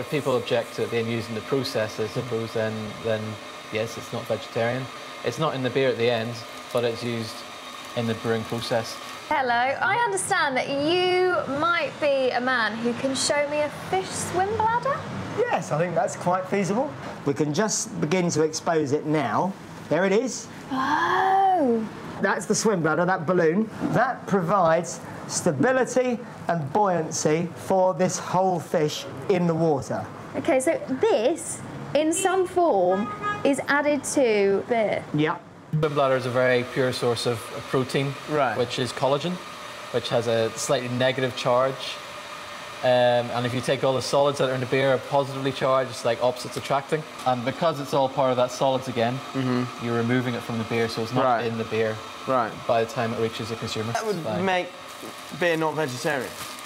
If people object to it being used in the process, I suppose, then, then yes, it's not vegetarian. It's not in the beer at the end, but it's used in the brewing process. Hello, I understand that you might be a man who can show me a fish swim bladder. Yes, I think that's quite feasible. We can just begin to expose it now. There it is. Oh. That's the swim bladder, that balloon. That provides stability and buoyancy for this whole fish in the water. Okay, so this, in some form, is added to beer. Yep. Swim bladder is a very pure source of, of protein, Right. which is collagen, which has a slightly negative charge. Um, and if you take all the solids that are in the beer are positively charged, it's like opposites attracting. And because it's all part of that solids again, you're removing it from the beer, so it's not Right. in the beer Right. by the time it reaches the consumer. That would fine. make beer not vegetarian.